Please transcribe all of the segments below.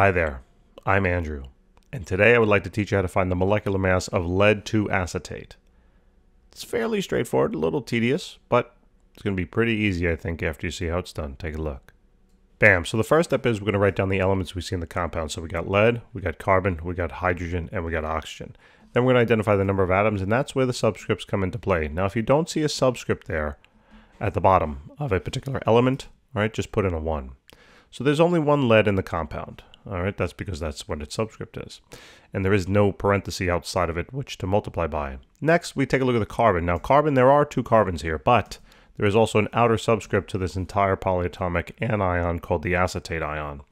Hi there, I'm Andrew, and today I would like to teach you how to find the molecular mass of lead 2 acetate. It's fairly straightforward, a little tedious, but it's going to be pretty easy, I think, after you see how it's done. Take a look. Bam, so the first step is we're going to write down the elements we see in the compound. So we got lead, we got carbon, we got hydrogen, and we got oxygen. Then we're going to identify the number of atoms, and that's where the subscripts come into play. Now, if you don't see a subscript there at the bottom of a particular element, all right, just put in a 1. So there's only one lead in the compound. All right, that's because that's what its subscript is. And there is no parenthesis outside of it which to multiply by. Next, we take a look at the carbon. Now, carbon, there are two carbons here, but there is also an outer subscript to this entire polyatomic anion called the acetate ion.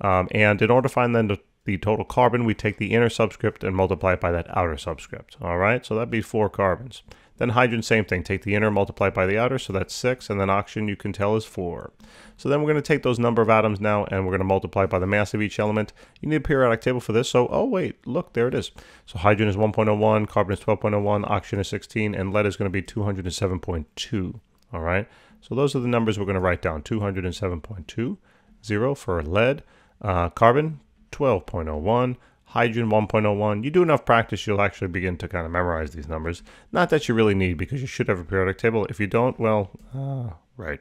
Um, and in order to find then the, the total carbon, we take the inner subscript and multiply it by that outer subscript. All right, so that'd be four carbons. Then hydrogen, same thing. Take the inner, multiply by the outer, so that's 6. And then oxygen, you can tell, is 4. So then we're going to take those number of atoms now, and we're going to multiply by the mass of each element. You need a periodic table for this. So, oh, wait, look, there it is. So hydrogen is 1.01, carbon is 12.01, oxygen is 16, and lead is going to be 207.2. All right? So those are the numbers we're going to write down. 207.20 for lead. Uh, carbon, 12.01 hydrogen 1.01. You do enough practice, you'll actually begin to kind of memorize these numbers. Not that you really need, because you should have a periodic table. If you don't, well, uh, right.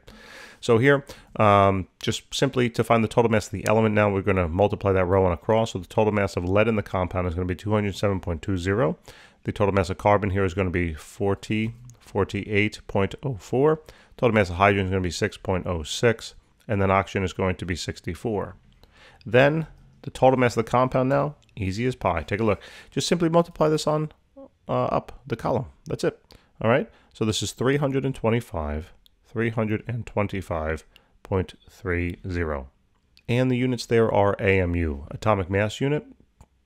So here, um, just simply to find the total mass of the element now, we're going to multiply that row and across. So the total mass of lead in the compound is going to be 207.20. The total mass of carbon here is going to be 40, 48.04. Total mass of hydrogen is going to be 6.06. And then oxygen is going to be 64. Then the total mass of the compound now, easy as pie. Take a look. Just simply multiply this on uh, up the column. That's it. All right. So this is 325, 325.30. And the units there are AMU, atomic mass unit.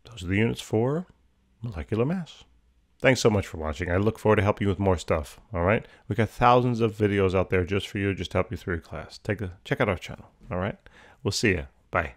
Those are the units for molecular mass. Thanks so much for watching. I look forward to helping you with more stuff. All right. We got thousands of videos out there just for you, just to help you through your class. Take a check out our channel. All right. We'll see you. Bye.